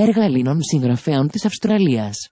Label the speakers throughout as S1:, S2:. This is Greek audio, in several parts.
S1: Έργα Ελλήνων συγγραφέων της Αυστραλίας.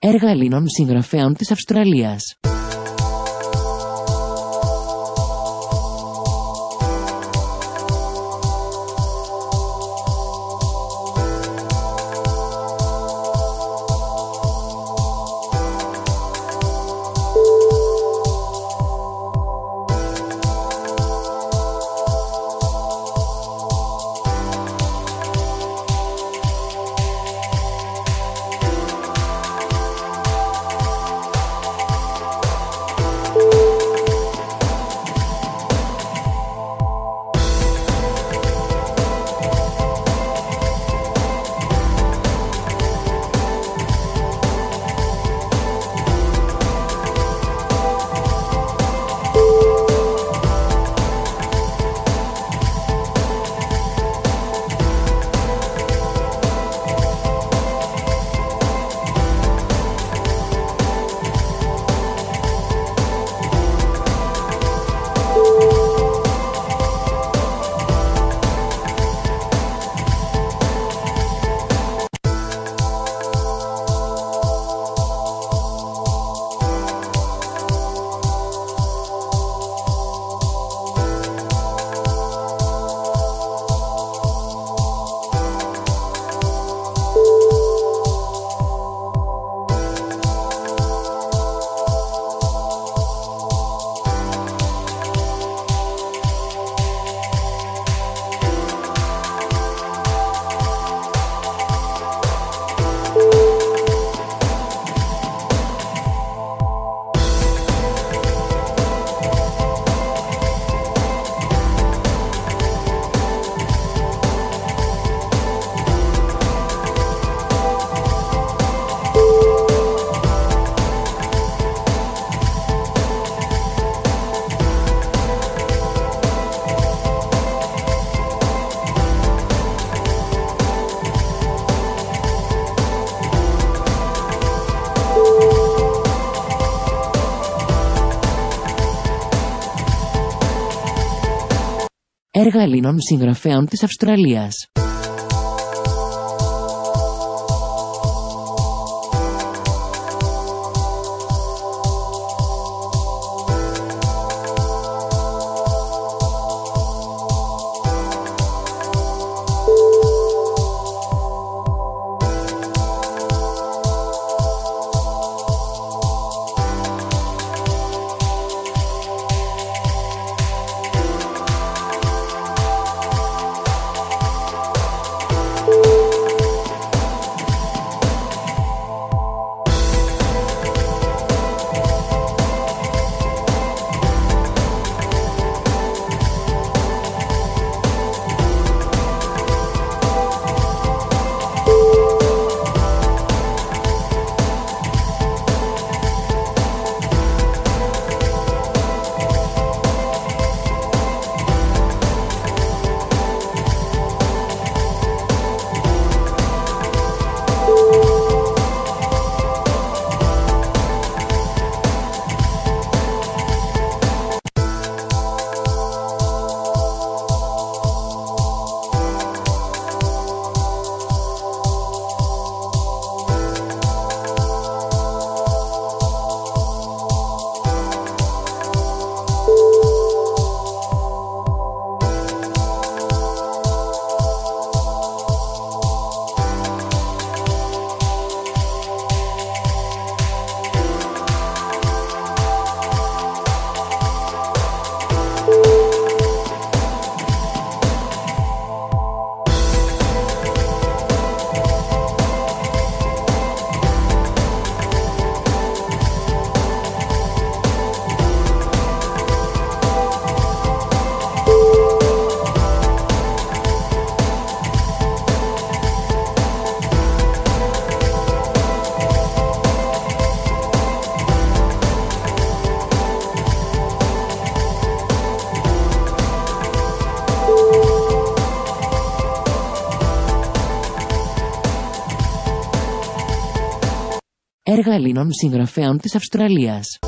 S1: Έργα Ελλήνων συγγραφέων της Αυστραλίας. Έργα Ελλήνων συγγραφέων της Αυστραλίας. Έργα Ελλήνων συγγραφέων της Αυστραλίας.